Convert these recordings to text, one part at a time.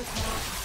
Shut down.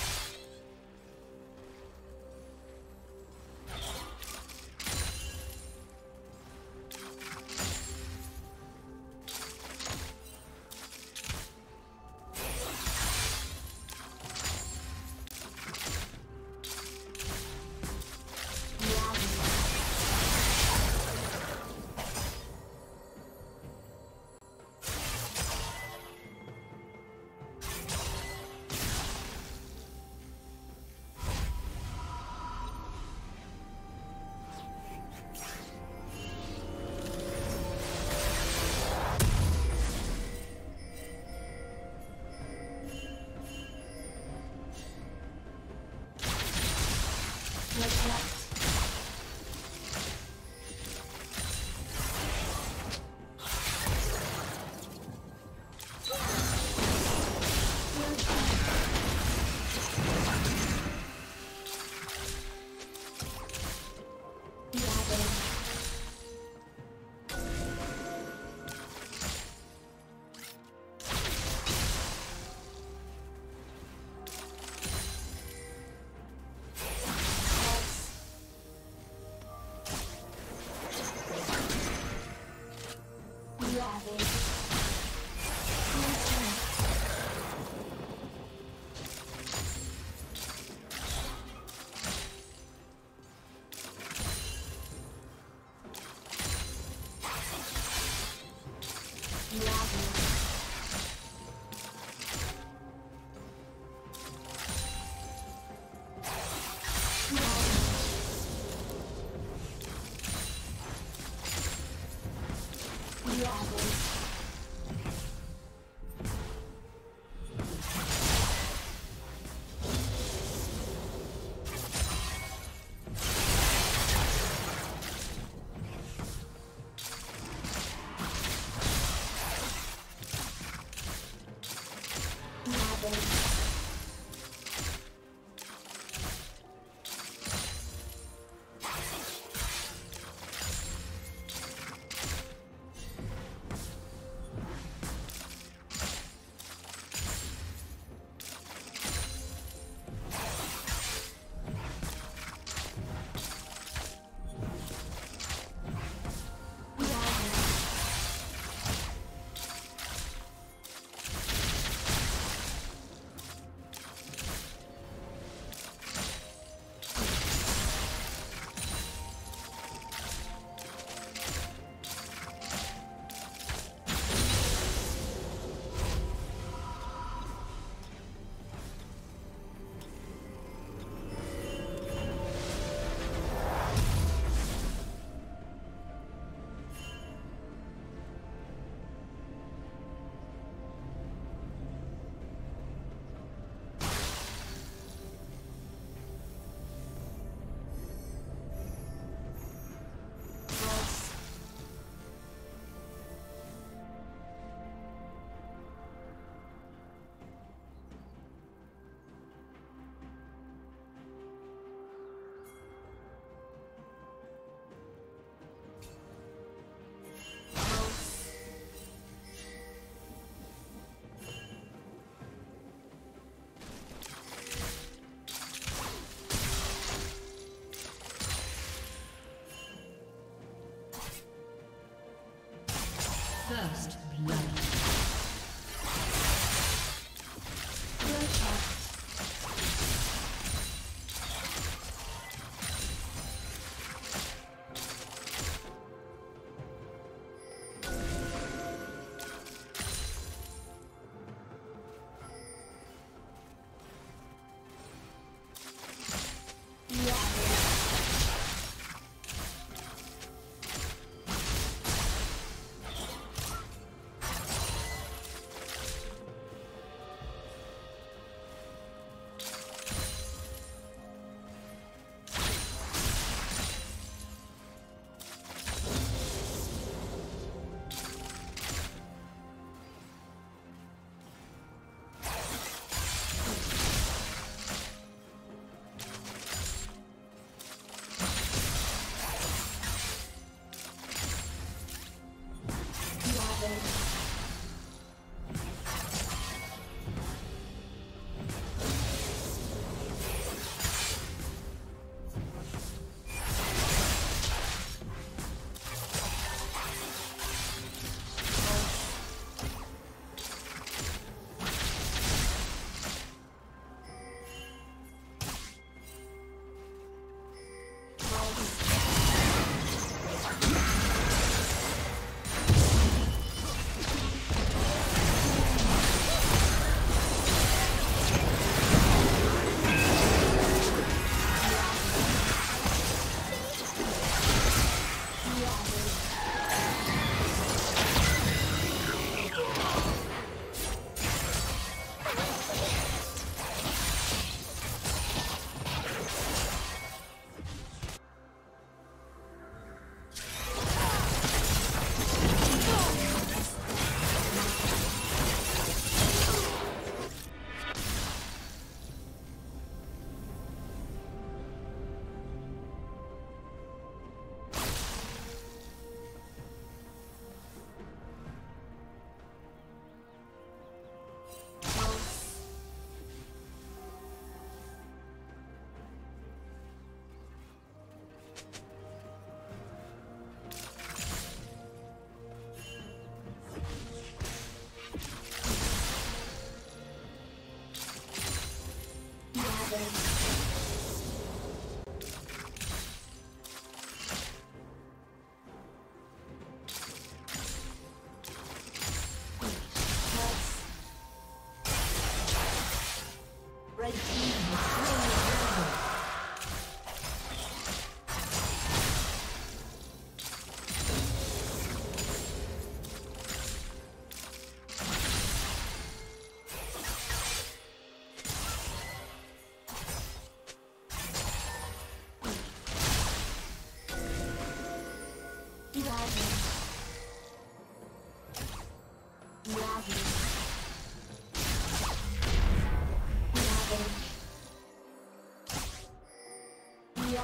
Thank you.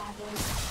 Savage.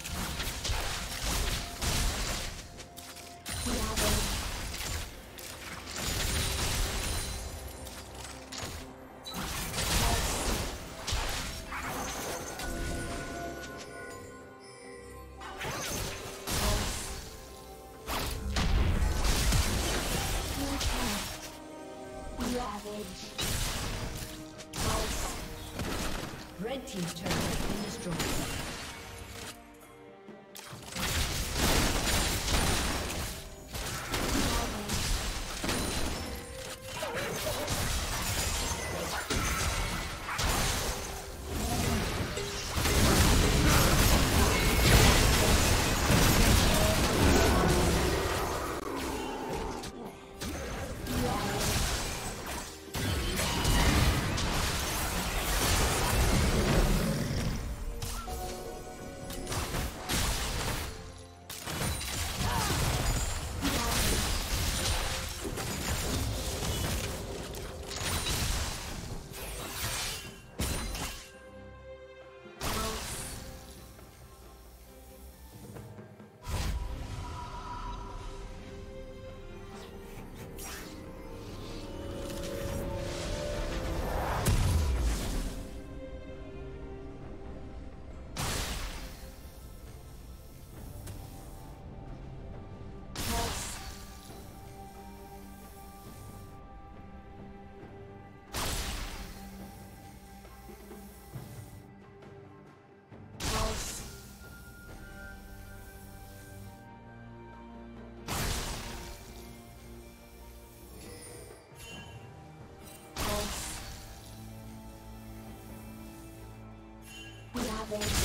Loving.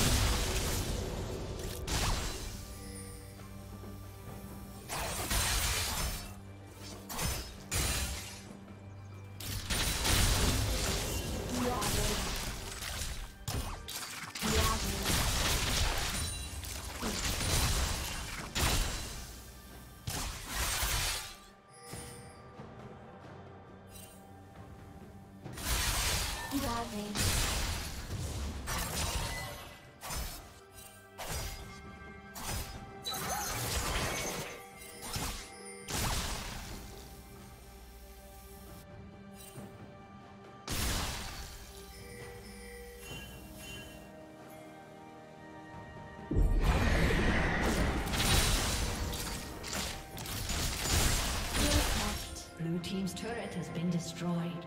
Has been destroyed.